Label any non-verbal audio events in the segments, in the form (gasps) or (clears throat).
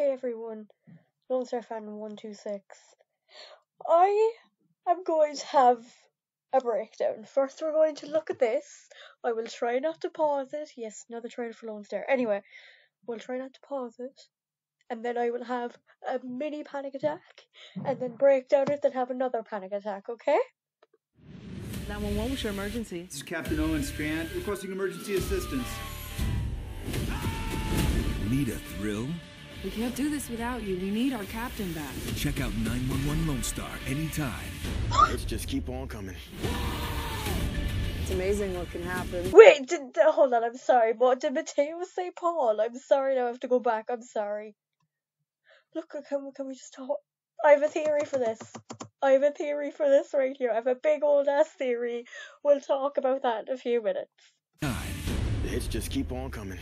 Hey everyone, Lone Star Fan 126. I am going to have a breakdown. First, we're going to look at this. I will try not to pause it. Yes, another trailer for Lone Star. Anyway, we'll try not to pause it. And then I will have a mini panic attack, and then break down it, then have another panic attack, okay? 911, what's your emergency? This is Captain Owen Strand requesting emergency assistance. Need a thrill? We can't do this without you. We need our captain back. Check out 911 Lone Star anytime. Let's just keep on coming. It's amazing what can happen. Wait, did, did- hold on, I'm sorry, but did Mateo say Paul? I'm sorry, now I have to go back, I'm sorry. Look, can we, can we just talk? I have a theory for this. I have a theory for this right here. I have a big old ass theory. We'll talk about that in a few minutes. Time. The hits just keep on coming.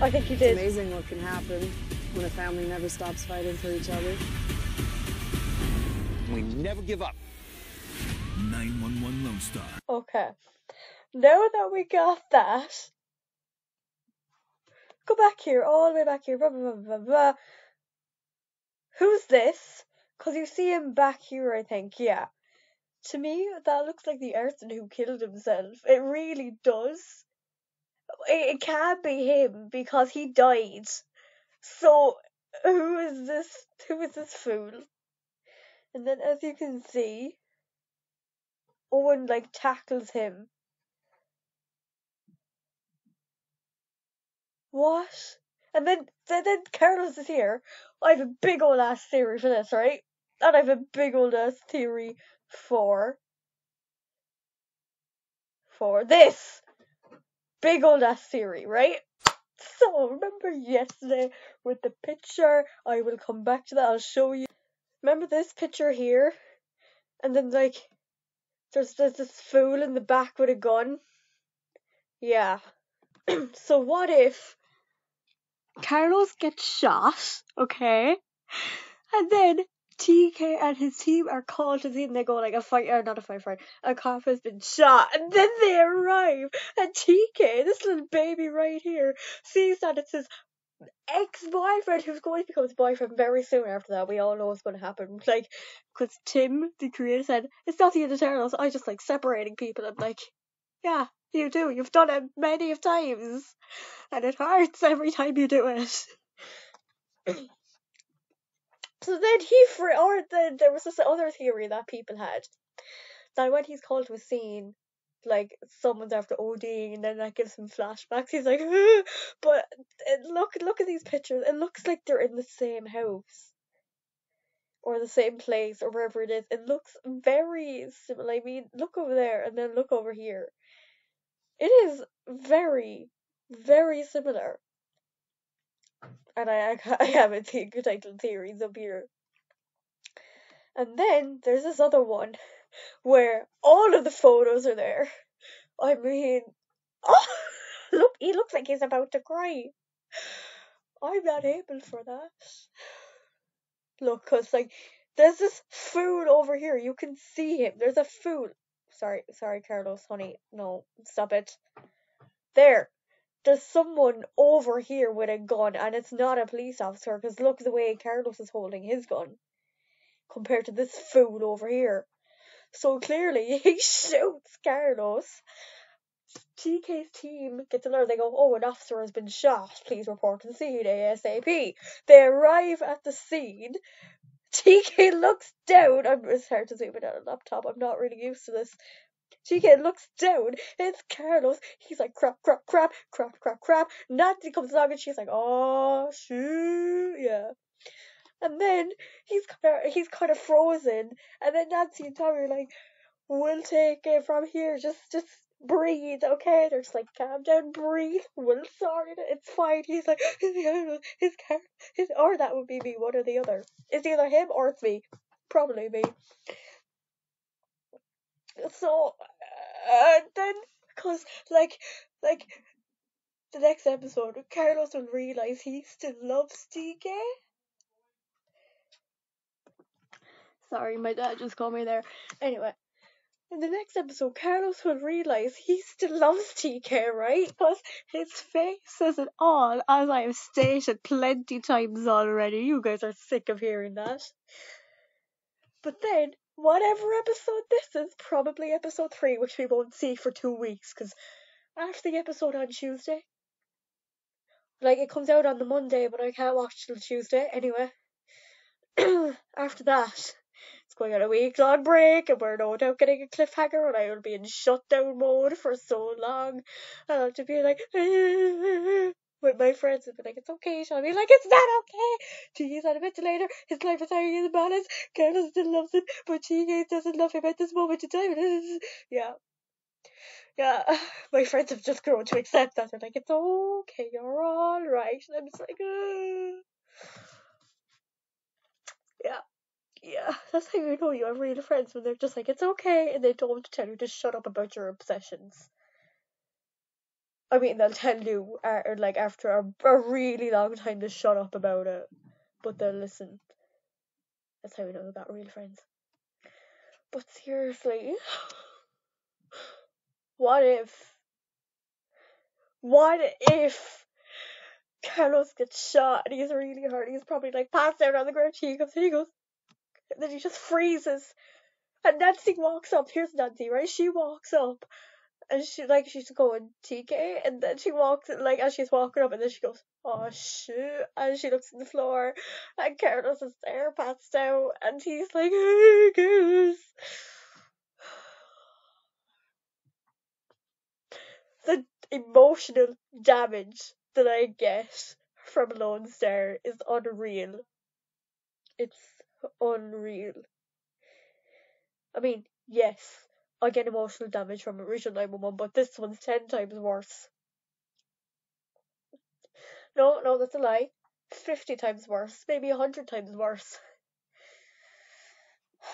I think you It's did. amazing what can happen when a family never stops fighting for each other. We never give up. 911 Lone Star. Okay. Now that we got that, go back here, all the way back here. Blah, blah, blah, blah, blah. Who's this? Because you see him back here, I think. Yeah. To me, that looks like the arson who killed himself. It really does. It, can't be him because he died. So, who is this? Who is this fool? And then, as you can see, Owen like tackles him. What? And then, then, then Carlos is here. I have a big old ass theory for this, right? And I have a big old ass theory for for this big old ass theory, right? So remember yesterday with the picture, I will come back to that, I'll show you. Remember this picture here? And then like there's there's this fool in the back with a gun. Yeah. (clears throat) so what if Carlos gets shot, okay? And then TK and his team are called to see and they go like a fight or not a firefighter, a cop has been shot and then they arrive and TK, this little baby right here, sees that it's his ex-boyfriend who's going to become his boyfriend very soon after that. We all know what's going to happen. (laughs) Like, because Tim, the creator, said, it's not the end Eternals, I just like separating people. I'm like, yeah, you do. You've done it many of times. And it hurts every time you do it. (laughs) so then he, or then there was this other theory that people had. That when he's called to a scene, like someone's after ODing and then that gives him flashbacks. He's like, but it, look, look at these pictures. It looks like they're in the same house or the same place or wherever it is. It looks very similar. I mean, look over there and then look over here. It is very, very similar. And I, (laughs) I, have a the- title theories up here. And then there's this other one (laughs) where all of the photos are there. I mean, (laughs) oh, look, he looks like he's about to cry. I'm not able for that. Look, cause like there's this fool over here. You can see him. There's a fool. Sorry, sorry, Carlos, honey. No, stop it. There. There's someone over here with a gun, and it's not a police officer. Cause look the way Carlos is holding his gun, compared to this fool over here. So clearly, (laughs) he shoots Carlos. TK's team gets alert. They go, "Oh, an officer has been shot. Please report to the scene ASAP." They arrive at the scene. TK looks down. I'm hard to zoom in on a laptop. I'm not really used to this. TK looks down. It's Carlos. He's like crap, crap, crap, crap, crap, crap. Nancy comes along and she's like, "Oh shoot, yeah." And then he's kind of he's kind of frozen. And then Nancy and Tommy are like, "We'll take it from here. Just just breathe, okay?" They're just like, "Calm down, breathe. (laughs) We'll sort it. It's fine." He's like, (laughs) "His car, his or that would be me, one or the other. It's either him or it's me. Probably me." So, uh, then, cause like, like, the next episode, Carlos will realize he still loves TK. Sorry, my dad just called me there. Anyway, in the next episode, Carlos will realize he still loves TK, right? Because his face says it all, as I have stated plenty times already. You guys are sick of hearing that. But then, whatever episode this is, probably episode 3, which we won't see for two weeks, because after the episode on Tuesday, like it comes out on the Monday, but I can't watch till Tuesday anyway. (clears throat) after that, it's going on a week long break, and we're no doubt getting a cliffhanger, and I will be in shutdown mode for so long. I'll have to be like, with my friends and be like, it's okay. She'll be like, it's not okay. TK's on a ventilator. His life is hanging in the balance. Carlos still loves him, but TK doesn't love him at this moment in time. (laughs) yeah. Yeah, (sighs) my friends have just grown to accept that. They're like, it's okay, you're alright. And I'm just like, "Ugh." yeah, yeah. That's how you know you have real friends when they're just like, it's okay, and they don't want to tell you to shut up about your obsessions. I mean, they'll tell you, uh, like after a, a really long time, to shut up about it, but they'll listen. That's how we know we got real friends. But seriously, what if? What if Carlos gets shot and he's really hurt? He's probably like passed out on the ground. He comes, he goes, and then he just freezes. And Nancy walks up. Here's Nancy, right? She walks up and she like she's going TK, and then she walks like as she's walking up, and then she goes, "Oh shoot!" and she looks at the floor, and Carlos is there, passed out, and he's like, "Hey, Carlos." (sighs) The emotional damage that I get from Lone Star is unreal. It's unreal. I mean, yes, I get emotional damage from original 911, but this one's 10 times worse. No, no, that's a lie. 50 times worse. Maybe 100 times worse. (sighs)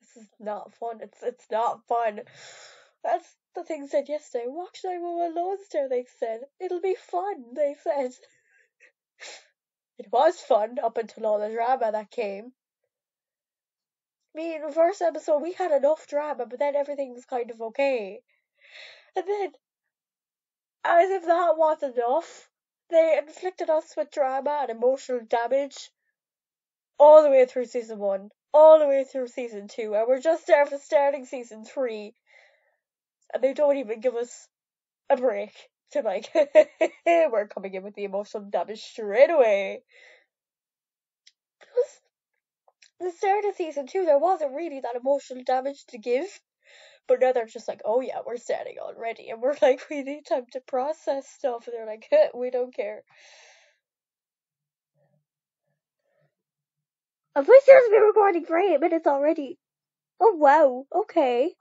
This is not fun. It's it's not fun. That's the thing said yesterday. Watch 911 Lone Star, they said. It'll be fun, they said. (laughs) It was fun up until all the drama that came. I mean, the first episode we had enough drama, but then everything was kind of okay. And then, as if that wasn't enough, they inflicted us with drama and emotional damage all the way through season one, all the way through season two, and we're just after starting season three, and they don't even give us a break to like, (laughs) we're coming in with the emotional damage straight away. Because the start of season two, there wasn't really that emotional damage to give. But now they're just like, oh yeah, we're starting already. And we're like, we need time to process stuff. And they're like, (laughs) we don't care. I've seriously been recording for eight minutes already? Oh wow, okay.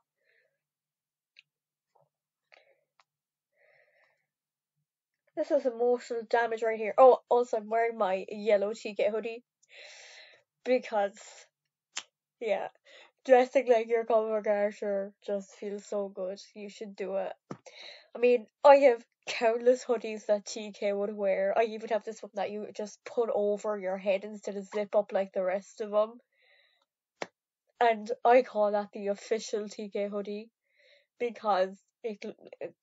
This is emotional damage right here. Oh, also I'm wearing my yellow TK hoodie. Because, yeah, dressing like your cover character just feels so good. You should do it. I mean, I have countless hoodies that TK would wear. I even have this one that you just put over your head instead of zip up like the rest of them. And I call that the official TK hoodie because it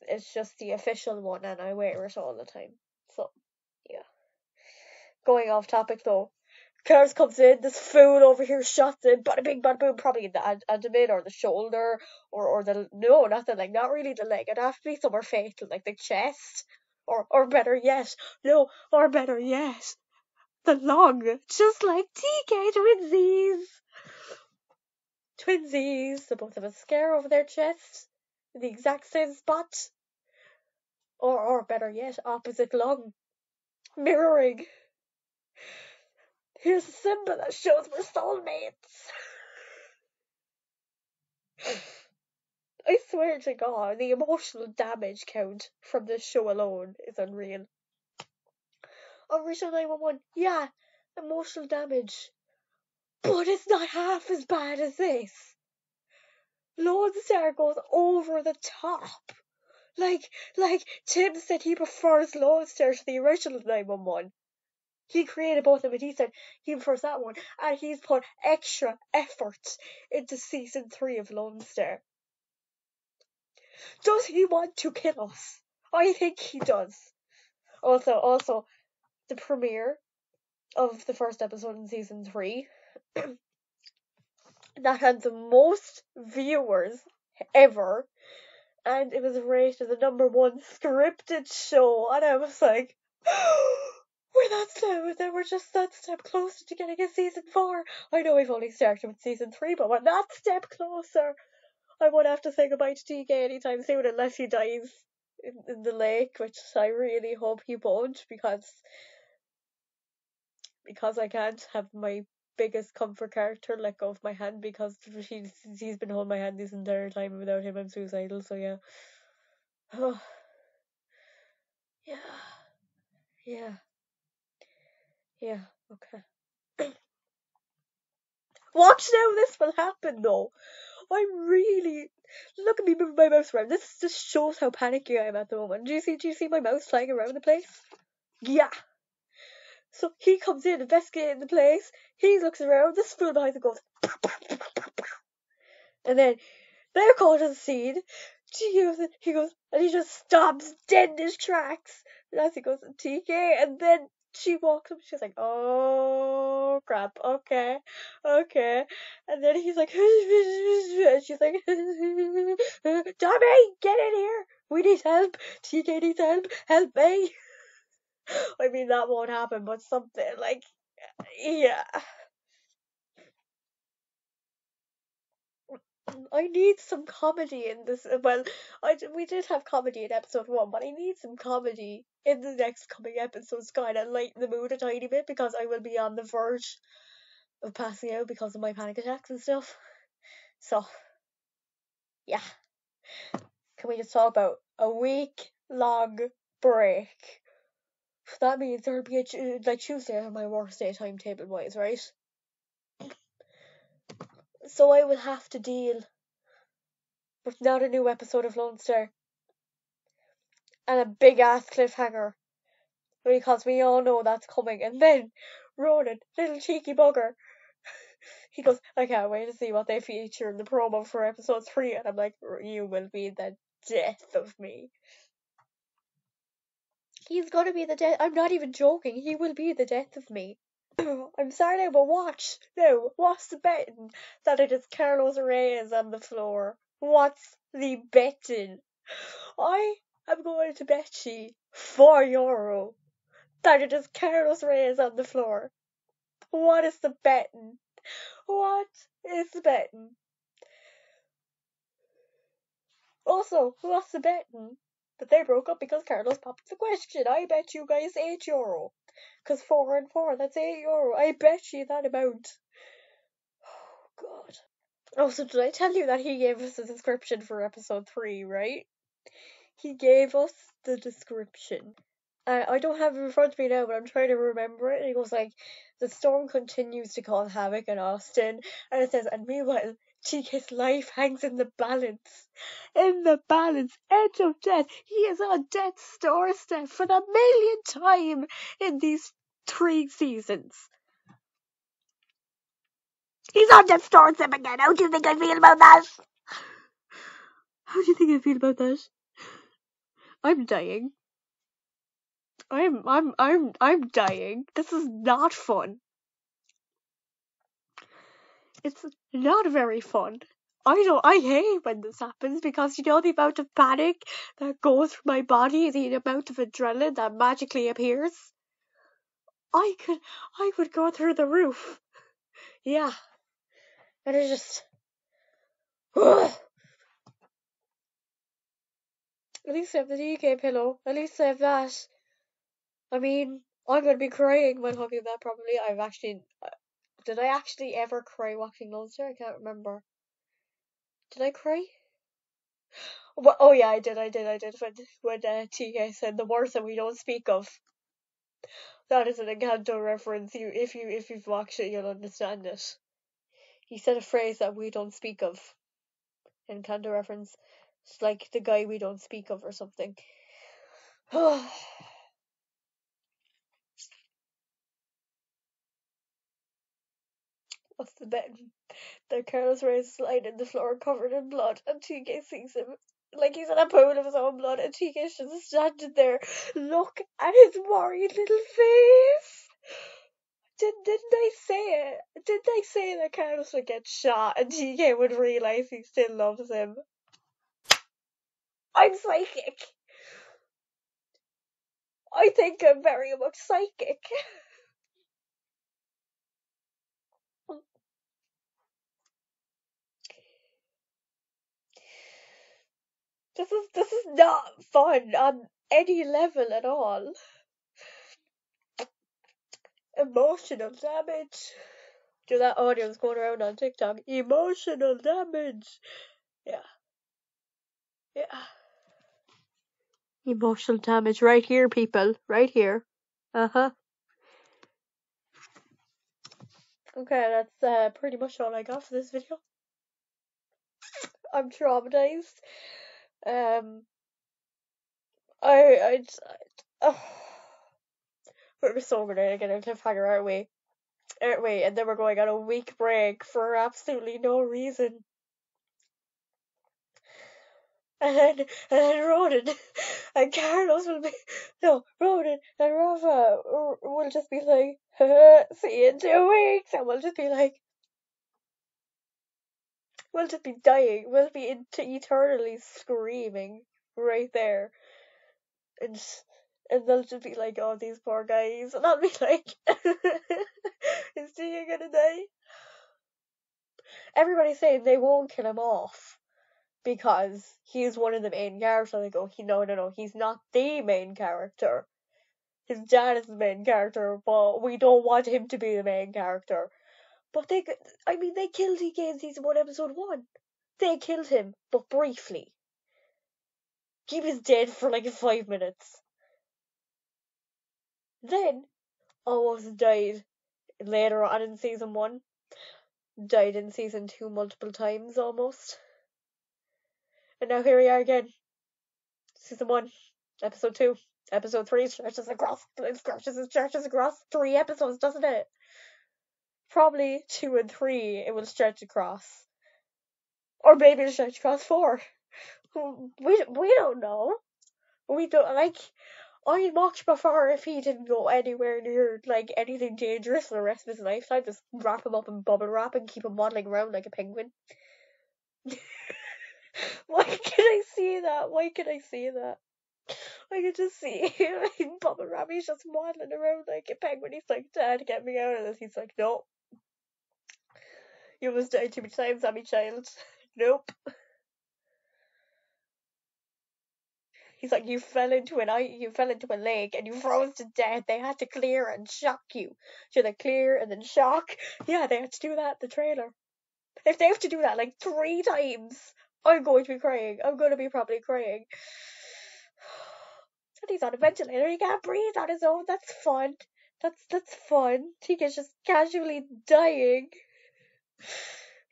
it's just the official one and I wear it all the time. So, yeah. Going off topic though. Cars comes in, this fool over here shots in, bada bing, bada boom, probably in the ab- abdomen or the shoulder or, or the, no, not the leg, not really the leg. It'd have to be somewhere fatal, like the chest. Or, or better yet, no, or better yet, the lung. Just like TK twinsies. Twinsies, the both of a scare over their chest, in the exact same spot. Or, or better yet, opposite lung. Mirroring. Here's a symbol that shows we're soulmates. I swear to God, the emotional damage count from this show alone is unreal. Original 911, yeah, emotional damage. But it's not half as bad as this. Lone Star goes over the top. Like, like Tim said he prefers Lone Star to the original 911. He created both of them, and he said he prefers that one, and he's put extra effort into season three of Lone Star. Does he want to kill us? I think he does. Also, also, the premiere of the first episode in season three (clears throat) that had the most viewers ever, and it was rated the number one scripted show, and I was like, (gasps) we're that step, then we're just that step closer to getting a season four. I know we've only started with season three, but we're that step closer. I won't have to say goodbye to TK anytime soon unless he dies in, in the lake, which I really hope he won't because because I can't have my biggest comfort character let go of my hand because he's he's been holding my hand this entire time without him I'm suicidal so yeah. Oh. yeah. Yeah. Yeah okay. (coughs) Watch now this will happen though. I'm really look at me moving my mouse around. This just shows how panicky I am at the moment. Do you see do you see my mouse flying around the place? Yeah so he comes in investigating the place. He looks around. This fool behind him goes, and then they're caught on the scene. He goes, and he just stops dead in his tracks. And as he goes, TK, and then she walks up. She's like, "Oh crap, okay, okay." And then he's like, (laughs) and she's like, (laughs) "Tommy, get in here. We need help. TK needs help. Help me." (laughs) I mean, that won't happen, but something like, yeah. I need some comedy in this. Well, I we did have comedy in episode one, but I need some comedy in the next coming episodes, kind of lighten the mood a tiny bit because I will be on the verge of passing out because of my panic attacks and stuff. So, yeah. Can we just talk about a week long break? That means there'll be a like Tuesday on my worst day timetable wise, right? So I will have to deal with not a new episode of Lone Star and a big ass cliffhanger because we all know that's coming. And then Ronen, little cheeky bugger, (laughs) he goes, I can't wait to see what they feature in the promo for episode three. And I'm like, you will be the death of me. He's gonna be the death. I'm not even joking. He will be the death of me. (clears throat) I'm sorry but watch No, What's the betting that it is Carlos Reyes on the floor? What's the betting? I am going to bet you four euro that it is Carlos Reyes on the floor. What is the betting? What is the betting? Also, what's the betting? That they broke up because Carlos popped the question. I bet you guys eight euro. Cause four and four, that's eight euro. I bet you that amount. Oh god. Oh, also, did I tell you that he gave us a description for episode three, right? He gave us the description. I, I don't have it in front of me now, but I'm trying to remember it. And he goes like, the storm continues to cause havoc in Austin, and it says, and meanwhile, TK's life hangs in the balance. In the balance, edge of death. He is on death's doorstep for the millionth time in these three seasons. He's on death's doorstep again. How do you think I feel about that? How do you think I feel about that? I'm dying. I'm I'm I'm I'm dying. This is not fun. It's not very fun. I don't I hate when this happens because you know the amount of panic that goes through my body, the amount of adrenaline that magically appears. I could I would go through the roof. Yeah. And it's just (sighs) At least I have the TK pillow. At least I have that. I mean, I'm gonna be crying when hugging that probably. I've actually did I actually ever cry watching Lone Star? I can't remember. Did I cry? (sighs) Well, oh yeah, I did, I did, I did. When when uh, TK said the words that we don't speak of. That is an Encanto reference. You, if you if you've watched it, you'll understand it. He said a phrase that we don't speak of. Encanto reference. It's like the guy we don't speak of or something. (sighs) (sighs) What's the? That Carlos Reyes is lying in the floor covered in blood and TK sees him like he's in a pool of his own blood and TK's just standing there. Look at his worried little face. Did, didn't they say it? Did they say that Carlos would get shot and TK would realise he still loves him? I'm psychic. I think I'm very much psychic. (laughs) This is this is not fun on any level at all. Emotional damage. Do that audio is going around on TikTok. Emotional damage. Yeah. Yeah. Emotional damage right here, people. Right here. Uh huh. Okay, that's uh, pretty much all I got for this video. I'm traumatized. Um, I, I, oh, we're so gonna get a cliffhanger, aren't we? Aren't we? And then we're going on a week break for absolutely no reason. And then, and then Ronen (laughs) and Carlos will be, no, Ronen and Rafa will just be like, (laughs) see you in two weeks, and we'll just be like, we'll just be dying, we'll be eternally screaming right there. And, and they'll just be like, oh, these poor guys. And I'll be (laughs) like, (laughs) is TK gonna die? Everybody's saying they won't kill him off because he's one of the main characters. I go, he, no, no, no, he's not the main character. His dad is the main character, but we don't want him to be the main character. But they, I mean, they killed TK in season one, episode one. They killed him, but briefly. He was dead for like five minutes. Then, oh, almost died later on in season one. Died in season two multiple times almost. And now here we are again. Season one, episode two, episode three stretches across, stretches and stretches across three episodes, doesn't it? Probably two and three it will stretch across. Or maybe it'll stretch across four. We, we don't know. We don't, like, I'd much prefer if he didn't go anywhere near, like, anything dangerous for the rest of his lifetime. Just wrap him up in bubble wrap and keep him waddling around like a penguin. (laughs) Why can I see that? Why can I see that? I can just see (laughs) bubble wrap. He's just waddling around like a penguin. He's like, Dad, get me out of this. He's like, No. You must die too many times, Abby child. (laughs) Nope. He's like, you fell into an ice, you fell into a lake and you froze to death. They had to clear and shock you. So they clear and then shock. Yeah, they had to do that. The trailer. If they have to do that like three times, I'm going to be crying. I'm going to be probably crying. (sighs) And he's on a ventilator. He can't breathe on his own. That's fun. That's that's fun. TK's just casually dying.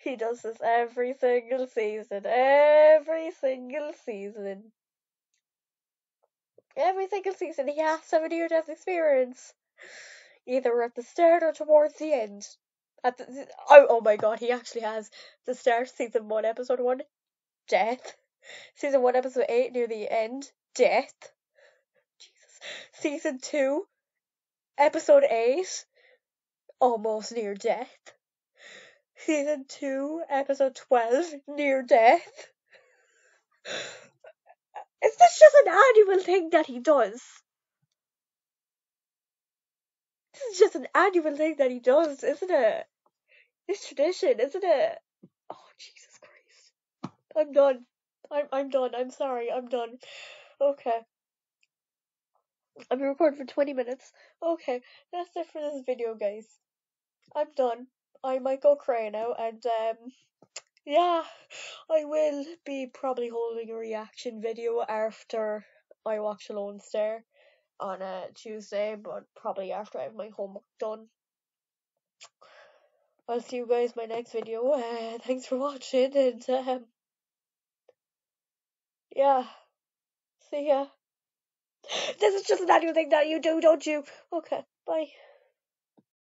He does this every single season. Every single season. Every single season he has a near death experience. Either at the start or towards the end. At the, oh, oh my god, he actually has the start season one, episode one, death. Season one, episode eight, near the end, death. Jesus. Season two, episode eight, almost near death. Season two, episode twelve, near death. Is this just an annual thing that he does? This is just an annual thing that he does, isn't it? It's tradition, isn't it? Oh Jesus Christ. I'm done. I'm I'm done. I'm sorry, I'm done. Okay. I've been recording for 20 minutes. Okay, that's it for this video, guys. I'm done. I might go cry now, and um, yeah, I will be probably holding a reaction video after I watch Alone Star on a Tuesday, but probably after I have my homework done. I'll see you guys my next video. Uh, (laughs) thanks for watching, and um, yeah, see ya. (laughs) This is just an annual thing that you do, don't you? Okay, bye.